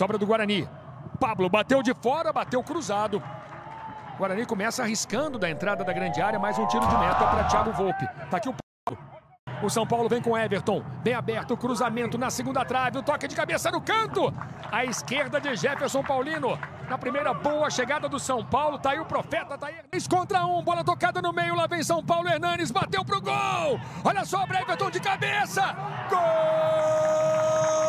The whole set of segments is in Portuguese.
Sobra do Guarani. Pablo bateu de fora, bateu cruzado. Guarani começa arriscando da entrada da grande área, mais um tiro de meta para Thiago Volpe. Tá aqui o Pablo. O São Paulo vem com Everton, bem aberto, cruzamento na segunda trave, o toque de cabeça no canto. À esquerda de Jefferson Paulino. Na primeira boa chegada do São Paulo, tá aí o Profeta, tá aí. 3 contra 1, bola tocada no meio, lá vem São Paulo, Hernanes bateu pro gol. Olha só, Everton de cabeça. Gol!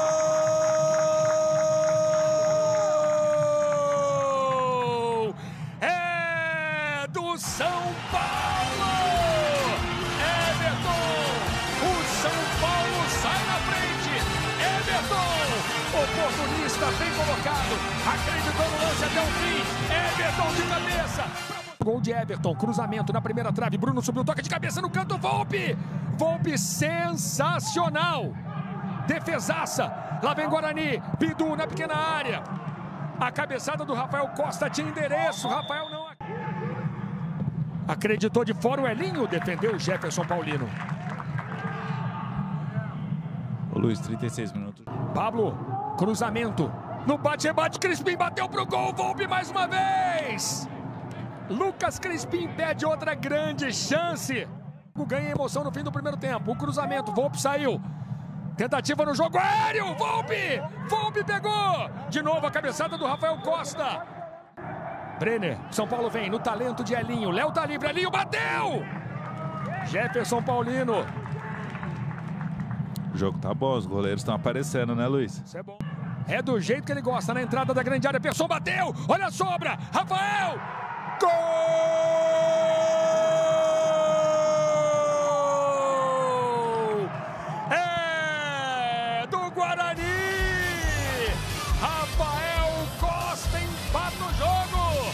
Oportunista, bem colocado, acreditou no lance até o fim. Everton de cabeça. Gol de Everton, cruzamento na primeira trave. Bruno subiu, toca de cabeça no canto. Volpe! Volpe sensacional! Defesaça. Lá vem Guarani. Bidu na pequena área. A cabeçada do Rafael Costa tinha endereço. Rafael não. Acreditou de fora o Elinho. Defendeu o Jefferson Paulino. Ô Luiz, 36 minutos. Pablo, cruzamento. No bate-bate, Crispim bateu pro gol. Volpe mais uma vez. Lucas Crispim pede outra grande chance. Ganha emoção no fim do primeiro tempo. O cruzamento, Volpe saiu. Tentativa no jogo aéreo, Volpe! Volpe pegou! De novo a cabeçada do Rafael Costa. Brenner, São Paulo vem no talento de Elinho. Léo tá livre, Elinho bateu! Jefferson Paulino. O jogo tá bom, os goleiros estão aparecendo, né, Luiz? Isso é bom. É do jeito que ele gosta, na entrada da grande área. Pessoa bateu, olha a sobra, Rafael! Gol! É do Guarani! Rafael Costa empata o jogo!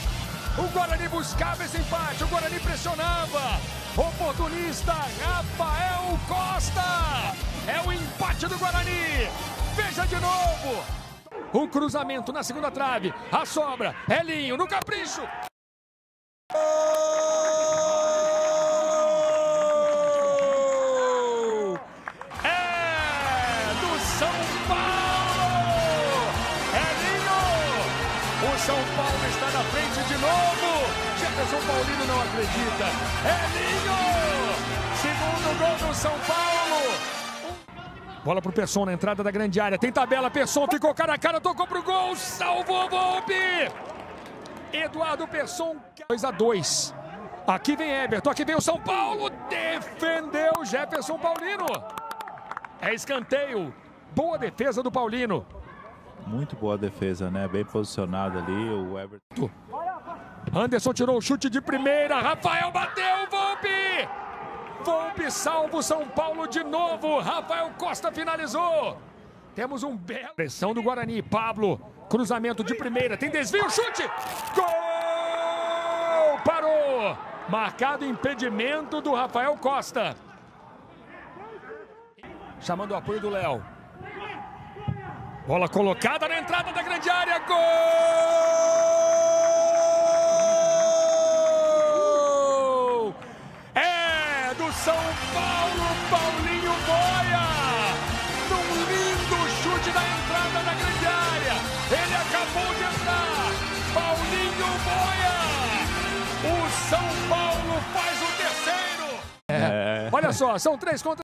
O Guarani buscava esse empate, o Guarani pressionava. Oportunista Rafael Costa! É o empate do Guarani! Veja de novo! O cruzamento na segunda trave, a sobra, Elinho no capricho! Gol! É do São Paulo! Elinho! O São Paulo está na frente de novo! Jefferson Paulino não acredita! Elinho! Segundo gol do São Paulo! Bola pro Pesson na entrada da grande área. Tem tabela, Pesson ficou cara a cara, tocou pro gol, salvou Volpe! Eduardo Pesson, 2 a 2. Aqui vem Everton, aqui vem o São Paulo, defendeu Jefferson Paulino. É escanteio, boa defesa do Paulino. Muito boa defesa, né? Bem posicionado ali, o Everton. Anderson tirou o chute de primeira, Rafael bateu, Volpe! Volpe salva o São Paulo de novo, Rafael Costa finalizou. Temos um belo pressão do Guarani, Pablo, cruzamento de primeira, tem desvio, chute! Gol! Parou! Marcado impedimento do Rafael Costa. Chamando o apoio do Léo. Bola colocada na entrada da grande área, gol! Olha só, são três contra